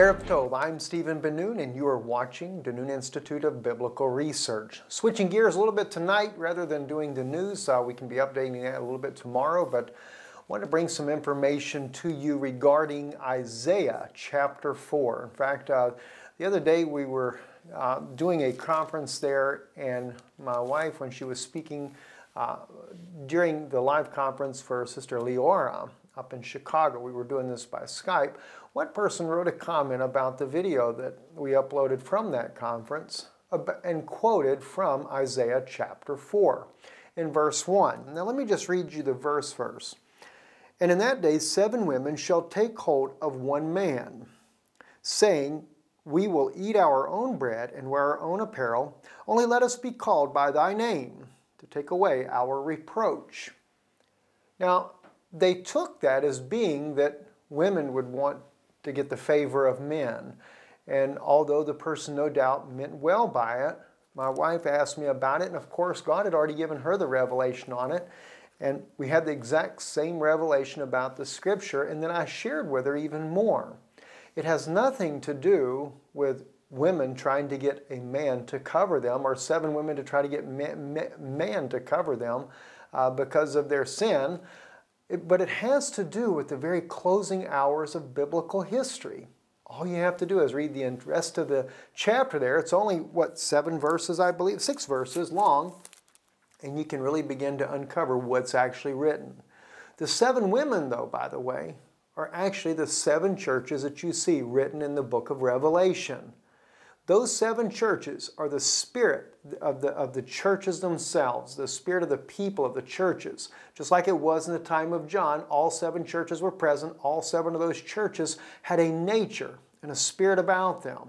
Erev Tov, I'm Stephen Ben-Nun and you are watching the Ben-Nun Institute of Biblical Research. Switching gears a little bit tonight, rather than doing the news, uh, we can be updating that a little bit tomorrow, but I want to bring some information to you regarding Isaiah chapter 4. In fact, uh, the other day we were uh, doing a conference there and my wife, when she was speaking uh, during the live conference for Sister Leora up in Chicago, we were doing this by Skype, one person wrote a comment about the video that we uploaded from that conference and quoted from Isaiah chapter 4 in verse 1. Now let me just read you the verse first. And in that day seven women shall take hold of one man, saying, We will eat our own bread and wear our own apparel, only let us be called by thy name, to take away our reproach. Now, they took that as being that women would want to get the favor of men. And although the person no doubt meant well by it, my wife asked me about it, and of course, God had already given her the revelation on it. And we had the exact same revelation about the scripture, and then I shared with her even more. It has nothing to do with women trying to get a man to cover them, or seven women to try to get man to cover them uh, because of their sin. It, but it has to do with the very closing hours of biblical history. All you have to do is read the rest of the chapter there. It's only, what, seven verses, I believe, six verses long, and you can really begin to uncover what's actually written. The seven women, though, by the way, are actually the seven churches that you see written in the book of Revelation. Those seven churches are the spirit of the, of the churches themselves, the spirit of the people of the churches. Just like it was in the time of John, all seven churches were present. All seven of those churches had a nature and a spirit about them.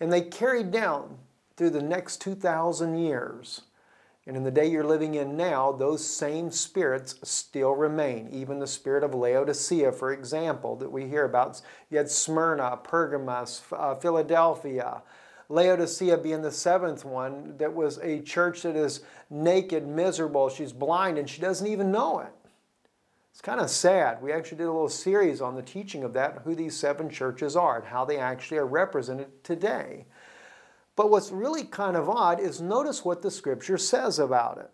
And they carried down through the next 2,000 years. And in the day you're living in now, those same spirits still remain. Even the spirit of Laodicea, for example, that we hear about. You had Smyrna, Pergamos, uh, Philadelphia, Laodicea being the seventh one, that was a church that is naked, miserable, she's blind, and she doesn't even know it. It's kind of sad. We actually did a little series on the teaching of that, who these seven churches are and how they actually are represented today. But what's really kind of odd is notice what the scripture says about it.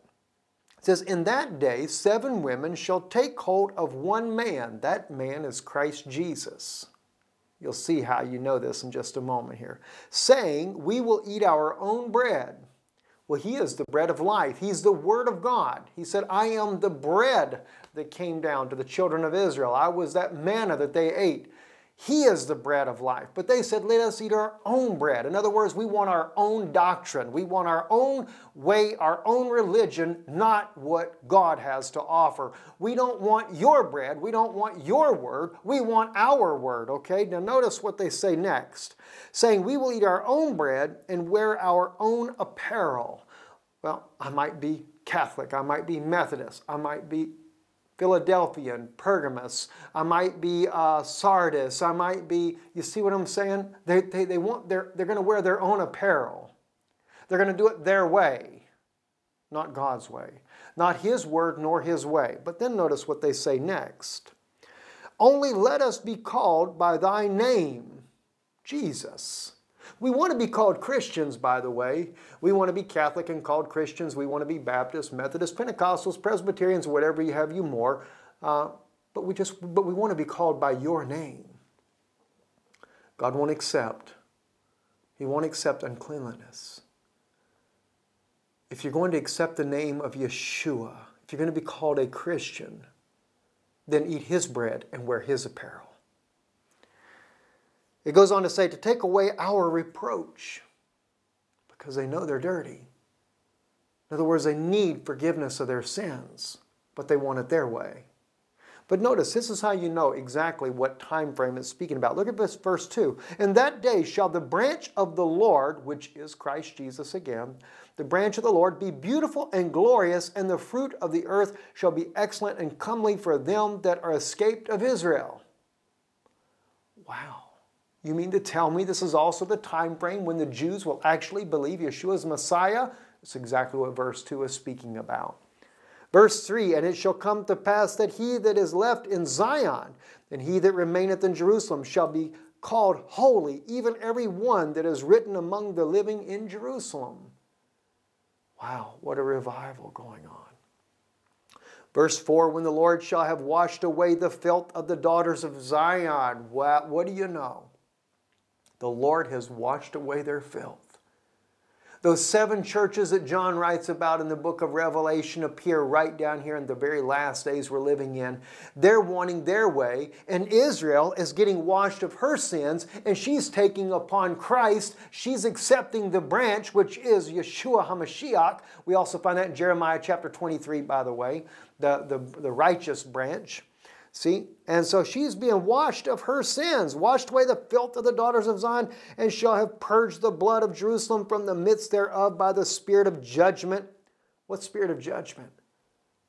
It says, In that day, seven women shall take hold of one man. That man is Christ Jesus. You'll see how you know this in just a moment here. Saying, We will eat our own bread. Well, He is the bread of life. He's the Word of God. He said, I am the bread that came down to the children of Israel. I was that manna that they ate. He is the bread of life. But they said, let us eat our own bread. In other words, we want our own doctrine. We want our own way, our own religion, not what God has to offer. We don't want your bread. We don't want your word. We want our word, okay? Now notice what they say next. Saying, we will eat our own bread and wear our own apparel. Well, I might be Catholic. I might be Methodist. I might be Philadelphia and Pergamos. I might be uh, Sardis. I might be, you see what I'm saying? They, they, they want, they're, they're going to wear their own apparel. They're going to do it their way, not God's way. Not His word nor His way. But then notice what they say next. Only let us be called by thy name, Jesus. We want to be called Christians, by the way. We want to be Catholic and called Christians. We want to be Baptists, Methodists, Pentecostals, Presbyterians, whatever you have you more. Uh, but we just, but we want to be called by your name. God won't accept. He won't accept uncleanliness. If you're going to accept the name of Yeshua, if you're going to be called a Christian, then eat his bread and wear his apparel. It goes on to say, to take away our reproach because they know they're dirty. In other words, they need forgiveness of their sins, but they want it their way. But notice, this is how you know exactly what time frame it's speaking about. Look at this verse 2. In that day shall the branch of the Lord, which is Christ Jesus again, the branch of the Lord be beautiful and glorious, and the fruit of the earth shall be excellent and comely for them that are escaped of Israel. Wow. You mean to tell me this is also the time frame when the Jews will actually believe Yeshua is Messiah? That's exactly what verse 2 is speaking about. Verse 3 And it shall come to pass that he that is left in Zion and he that remaineth in Jerusalem shall be called holy, even every one that is written among the living in Jerusalem. Wow, what a revival going on. Verse 4 When the Lord shall have washed away the filth of the daughters of Zion. What, what do you know? The Lord has washed away their filth. Those seven churches that John writes about in the book of Revelation appear right down here in the very last days we're living in. They're wanting their way, and Israel is getting washed of her sins, and she's taking upon Christ. She's accepting the branch, which is Yeshua HaMashiach. We also find that in Jeremiah chapter 23, by the way, the, the, the righteous branch. See? And so she's being washed of her sins, washed away the filth of the daughters of Zion, and shall have purged the blood of Jerusalem from the midst thereof by the spirit of judgment. What spirit of judgment?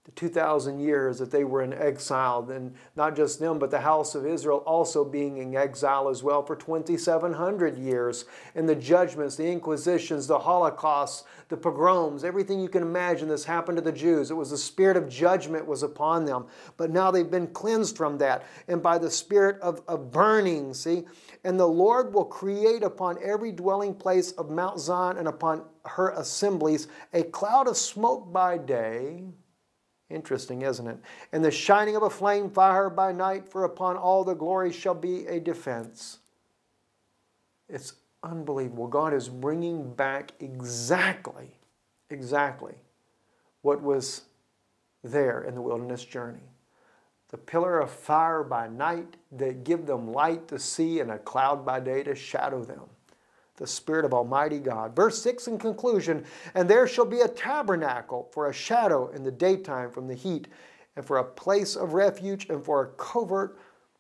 The 2,000 years that they were in exile, and not just them, but the house of Israel also being in exile as well for 2,700 years. And the judgments, the inquisitions, the holocausts, the pogroms, everything you can imagine that's happened to the Jews. It was the spirit of judgment was upon them. But now they've been cleansed from that. And by the spirit of, of burning, see? And the Lord will create upon every dwelling place of Mount Zion and upon her assemblies a cloud of smoke by day Interesting, isn't it? And the shining of a flame fire by night, for upon all the glory shall be a defense. It's unbelievable. God is bringing back exactly, exactly what was there in the wilderness journey. The pillar of fire by night that give them light to see and a cloud by day to shadow them the Spirit of Almighty God. Verse 6 in conclusion, and there shall be a tabernacle for a shadow in the daytime from the heat, and for a place of refuge, and for a covert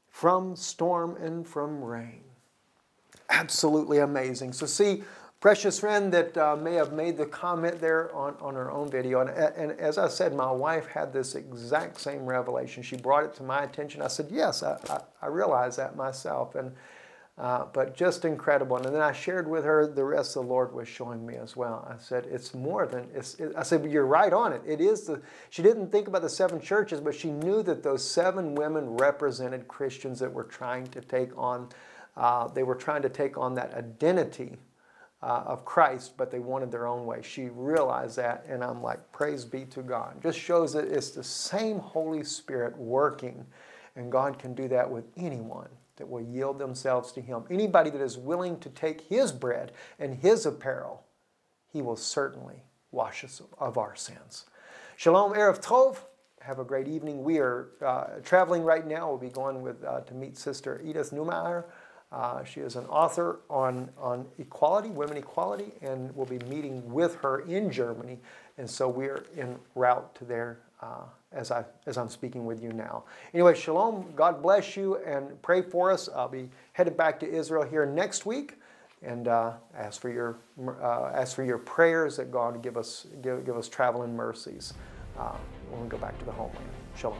from storm and from rain. Absolutely amazing. So, see, precious friend that uh, may have made the comment there on, on her own video, and, and as I said, my wife had this exact same revelation. She brought it to my attention. I said, Yes, I, I, I realize that myself. And uh, but just incredible. And then I shared with her the rest the Lord was showing me as well. I said, it's more than, it's, it, I said, but you're right on it. It is the, she didn't think about the seven churches, but she knew that those seven women represented Christians that were trying to take on, uh, they were trying to take on that identity uh, of Christ, but they wanted their own way. She realized that, and I'm like, praise be to God. Just shows that it's the same Holy Spirit working, and God can do that with anyone that will yield themselves to Him. Anybody that is willing to take His bread and His apparel, He will certainly wash us of our sins. Shalom, Erev Tov. Have a great evening. We are uh, traveling right now. We'll be going with, uh, to meet Sister Edith Neumeyer. Uh, she is an author on, on equality, women equality, and we'll be meeting with her in Germany. And so we're en route to there uh, as, I, as I'm speaking with you now. Anyway, shalom. God bless you and pray for us. I'll be headed back to Israel here next week and uh, ask for your uh, ask for your prayers that God give us give, give us travel and mercies uh, when we go back to the homeland. Shalom.